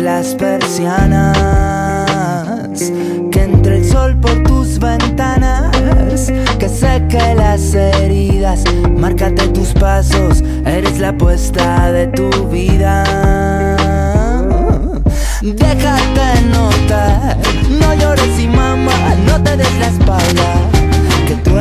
las persianas. Que entre el sol por tus ventanas. Que seque las heridas. Márcate tus pasos. Eres la apuesta de tu vida. Déjate notar. No llores y mamá, no te des la espalda. Que tú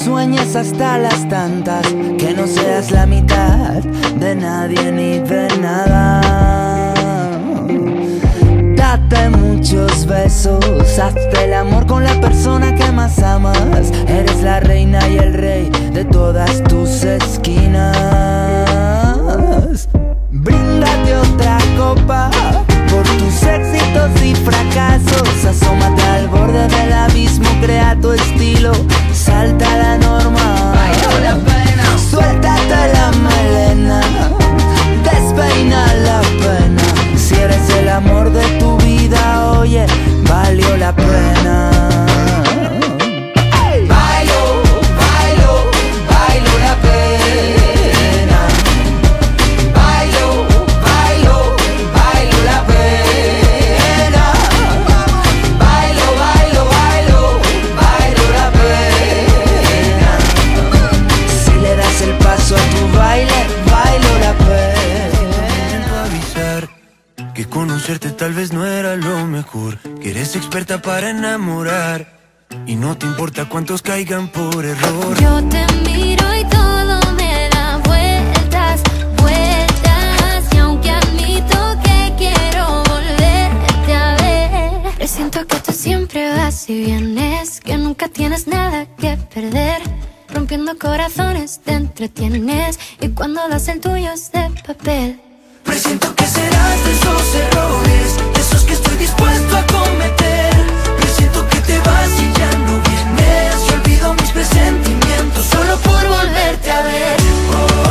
sueñes hasta las tantas, que no seas la mitad de nadie ni de nada. Date muchos besos, hazte el amor con la persona que más amas. Eres la reina y el rey de todas tus esquinas. Conocerte tal vez no era lo mejor. Que eres experta para enamorar y no te importa cuántos caigan por error. Yo te miro y todo me da vueltas, vueltas. Y aunque admito que quiero volverte a ver, presiento que tú siempre vas y vienes, que nunca tienes nada que perder. Rompiendo corazones te entretienes y cuando das el tuyo es de papel. Presiento que serás de esos errores, esos que estoy dispuesto a cometer. Presiento que te vas y ya no vienes. Y olvido mis presentimientos solo por volverte a ver. Solo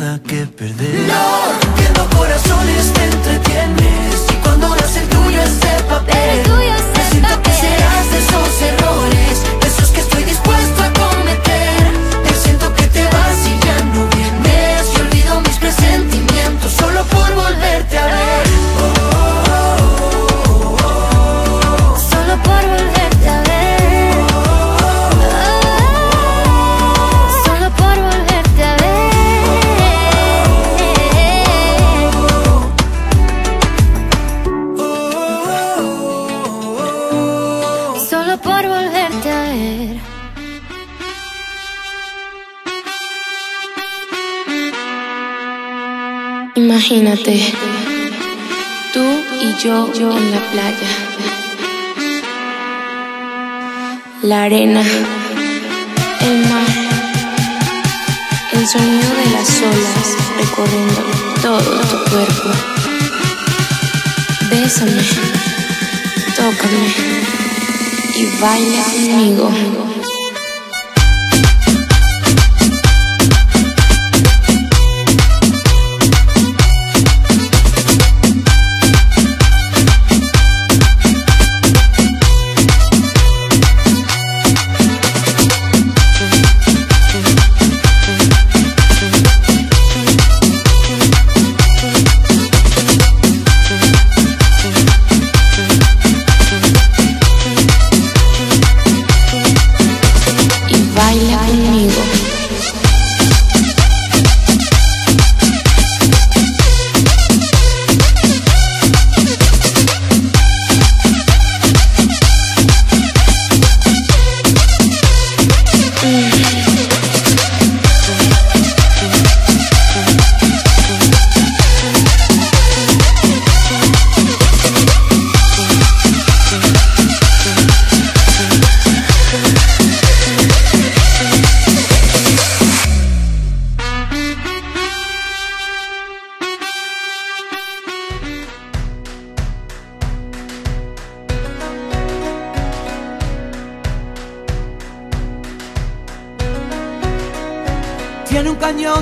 nada que perder. No, rompiendo corazones te entretienes. Y cuando das el tuyo es de papel. El tuyo es de Presiento que papel. serás de esos errores, Imagínate, tú y yo, yo en la playa. La arena, el mar, el sonido de las olas recorriendo todo tu cuerpo. Bésame, tócame y baila conmigo.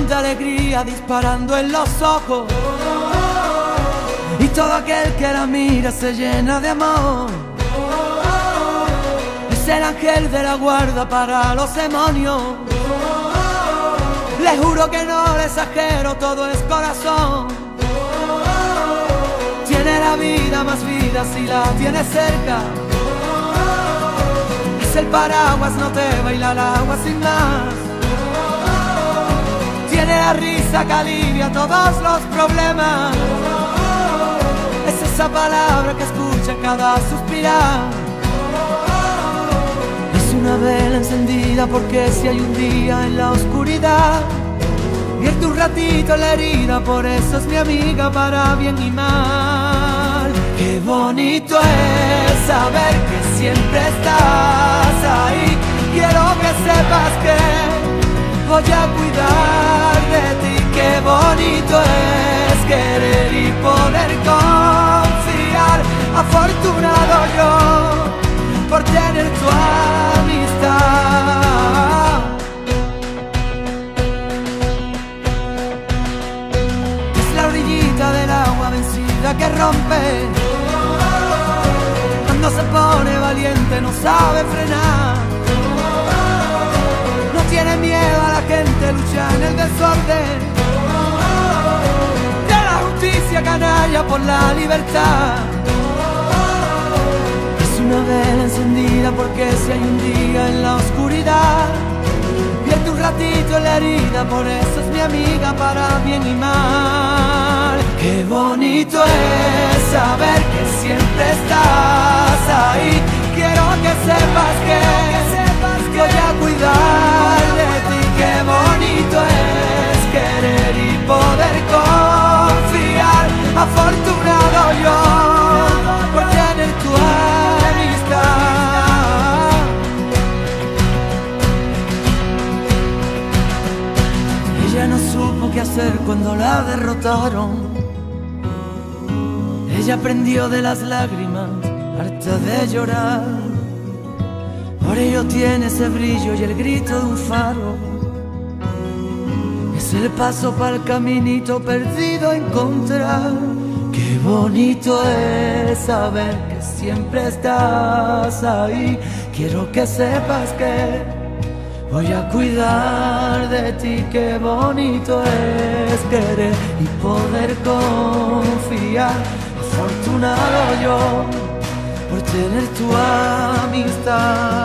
De alegría disparando en los ojos. Y todo aquel que la mira se llena de amor. Es el ángel de la guarda para los demonios. Le juro que no le exagero, todo es corazón. Tiene la vida más vida si la tiene cerca. Es el paraguas, no te baila el agua sin más. La risa que alivia todos los problemas. Es esa palabra que escucha cada suspirar. Es una vela encendida porque si hay un día en la oscuridad, vierte un ratito la herida, por eso es mi amiga para bien y mal. Qué bonito es saber que siempre estás ahí. Quiero que sepas que voy a cuidar de ti. Qué bonito es querer y poder confiar. Afortunado yo por tener De la justicia canalla por la libertad. Es una vela encendida porque si hay un día en la oscuridad, vierte un ratito en la herida, por eso es mi amiga para bien y mal. Qué bonito es saber que siempre estás ahí. Quiero que sepas que, qué hacer cuando la derrotaron. Ella aprendió de las lágrimas, harta de llorar. Por ello tiene ese brillo y el grito de un faro. Es el paso para el caminito perdido a encontrar. Qué bonito es saber que siempre estás ahí. Quiero que sepas que voy a cuidar de ti. Qué bonito es querer y poder confiar. Afortunado yo por tener tu amistad.